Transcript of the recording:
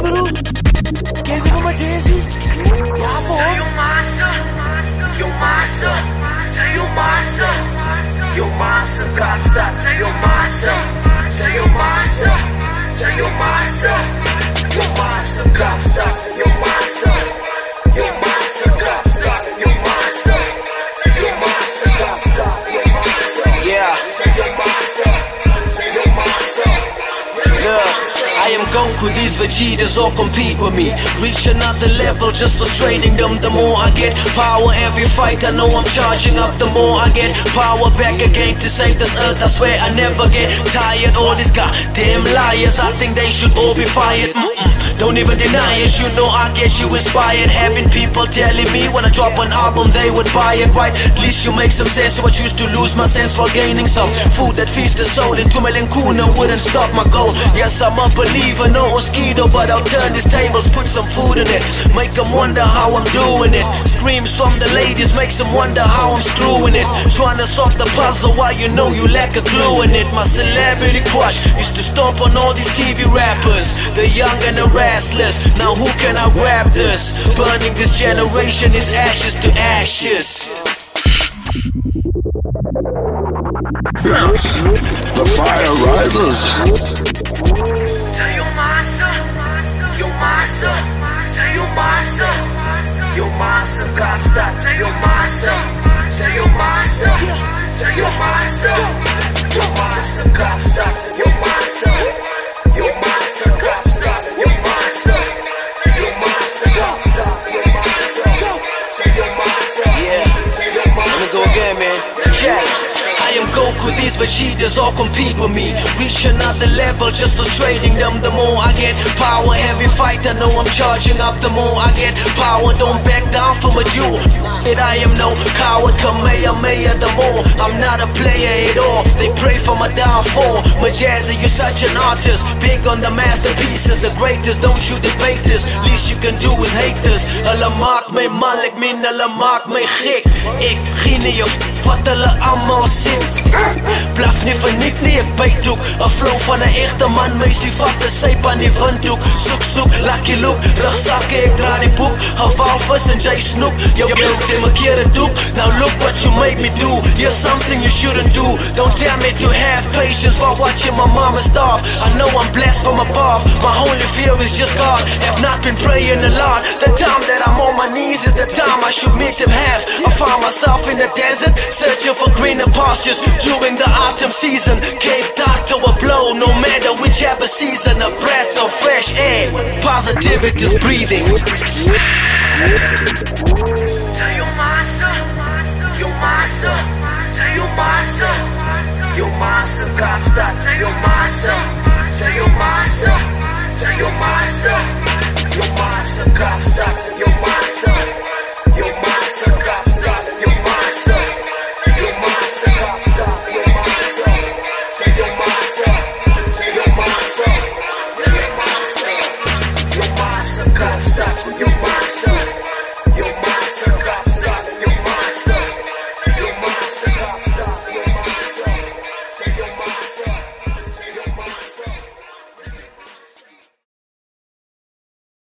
Bro, kaya sa majesi. Yapo. Say your massa, your massa, say your massa, your massa, God stop. Say your massa, Goku, these Vegetas all compete with me. Reach another level, just frustrating them. The more I get power, every fight I know I'm charging up. The more I get power back again to save this earth. I swear I never get tired. All these goddamn liars, I think they should all be fired. Mm-mm. Don't even deny it, you know I get you inspired. Having people telling me when I drop an album, they would buy it, right? At least you make some sense. So I choose to lose my sense while gaining some food that feeds the soul. Into Melankuna wouldn't stop my goal. Yes, I'm a believer, no mosquito, but I'll turn these tables, put some food in it. Make them wonder how I'm doing it. Screams from the ladies makes them wonder how I'm screwing it. Trying to solve the puzzle while you know you lack a clue in it. My celebrity crush used to stomp on all these TV rappers, the young and the restless. Now who can I grab this? Burning this generation is ashes to ashes. The fire rises. Say your massa, your massa, say your massa, your massa, God stop. I am Goku, these Vegetas all compete with me. Reach another level, just frustrating them. The more I get power, every fight I know I'm charging up. The more I get power, don't back down from a jewel. It I am no coward, Kamehameha the more. I'm not a player at all. They pray for my downfall. Murr JazZe, you're such an artist. Big on the masterpieces, the greatest. Don't you debate this. Least you can do is hate this. Hulle maak my mal, ek meen hulle maak my gek. Ek gee nie jou Blaf nie vir nik nie, ek. 'n Flow van 'n egte man, meisie vat 'n syp aan die windhoek. Soek soek, lucky look, rugsakke ek dra die boek. Hawalvis en Jay Snook, jou jou te my keer het doek. Now look what you made me do. You're something you shouldn't do. Don't tell me to have patience while watching my mama starve. I know I'm blessed from above. My only fear is just God. Have not been praying a lot. The time that I'm on my knees is the time I should meet him half. I found myself in the desert, searching for greener pastures during the autumn season. Cape Doctor will blow, no matter whichever season. A breath of fresh air, positivity is breathing. Say your massa, your massa, say your massa, your massa, God stop. Say your massa, say your massa, say your massa, your massa, God stop.